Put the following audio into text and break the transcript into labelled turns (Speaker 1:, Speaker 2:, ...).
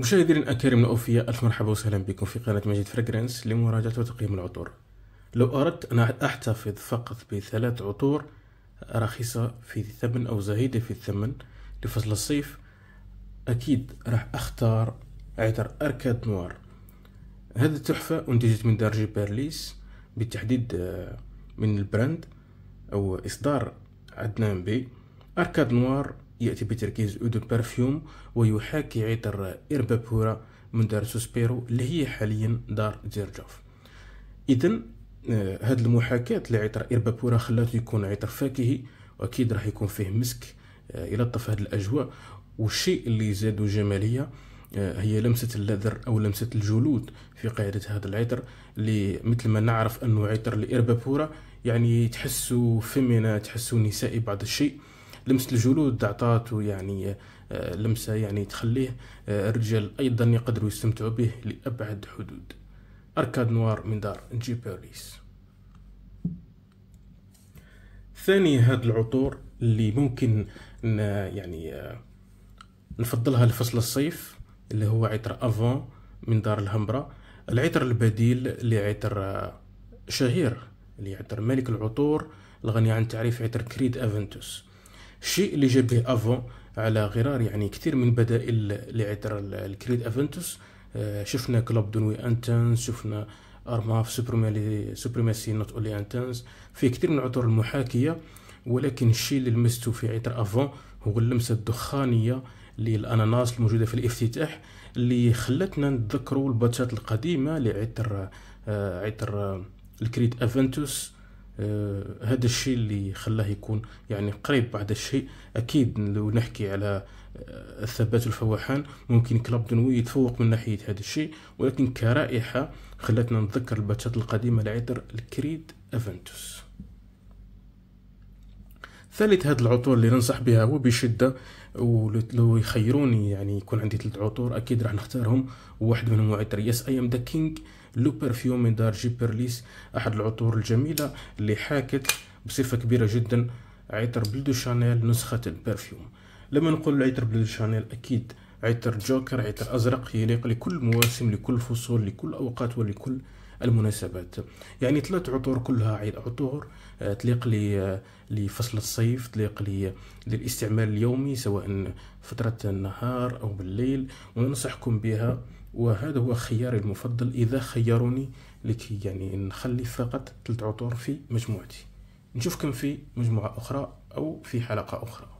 Speaker 1: مشاهدينا الأكارم الأوفياء ألف مرحبا وسهلا بكم في قناة مجيد Fragrance لمراجعة وتقييم العطور. لو أردت أن أحتفظ فقط بثلاث عطور رخيصة في الثمن أو زهيدة في الثمن لفصل الصيف أكيد راح أختار عطر Arcade Noir. هذه التحفة أنتجت من دار Geparlys بالتحديد آه، من ال brand أو إصدار Adnan B. Arcade Noir يأتي بتركيز eau de parfum ويحاكي عطر Erba Pura من دار Sospiro اللي هي حاليا دار Xerjoff إذن آه، هاد المحاكاة لعطر Erba Pura خلاته يكون عطر فاكهي وأكيد راح يكون فيه مسك آه، يلطف هاد الأجواء. والشيء اللي زادو جمالية آه، هي لمسة ال leather أو لمسة الجلود في قاعدة هذا العطر اللي مثل ما نعرف أنه عطر ال Erba Pura يعني تحسوا féminin تحسوا نسائي بعض الشيء. لمسة الجلود عطاته يعني آه، لمسة يعني تخليه آه، الرجال أيضا يقدروا يستمتعوا به لأبعد حدود. Arcade Noir من دار Geparlys ثاني هاد العطور اللي ممكن يعني آه، نفضلها لفصل الصيف اللي هو عطر Avant من دار Alhambra. العطر البديل لعطر شهير اللي عطر ملك العطور الغني عن تعريف عطر Creed Aventus. الشيء اللي جاب به Avant على غرار يعني كثير من بدائل لعطر ال Creed Aventus. آه، شفنا Club de Nuit Intense شفنا Armaf Supremacy Not Only Intense في كثير من العطور المحاكية ولكن الشيء اللي لمسته في عطر Avant هو اللمسة الدخانية للأناناس الموجودة في الافتتاح اللي خلتنا نتذكروا الباتشات القديمة لعطر آه، عطر الكريد أفنتوس. آه، هذا الشيء اللي خلاه يكون يعني قريب بعض الشيء. أكيد لو نحكي على آه، الثبات الفواحان ممكن كلاب دنوي يتفوق من ناحية هذا الشيء. ولكن كرائحة خلتنا نتذكر الباتشات القديمة لعطر الكريد أفنتوس. ثالث هذه العطور اللي ننصح بها وبشدة ولو يخيروني يعني يكون عندي ثلاث عطور أكيد راح نختارهم. واحد منهم عطر Yes I Am The King Le Parfum من دار Geparlys أحد العطور الجميلة اللي حاكت بصفة كبيرة جدا عطر Bleu de Chanel نسخة البرفيوم. لما نقول عطر Bleu de Chanel أكيد عطر جوكر عطر أزرق يليق لكل مواسم لكل فصول لكل أوقات ولكل المناسبات. يعني ثلاث عطور كلها عطور آه، تليق لي آه، لفصل الصيف تليق لي للاستعمال اليومي سواء فترة النهار أو بالليل وننصحكم بها. وهذا هو خياري المفضل. إذا خيروني لكي يعني نخلي فقط ثلاث عطور في مجموعتي. نشوفكم في مجموعة أخرى أو في حلقة أخرى.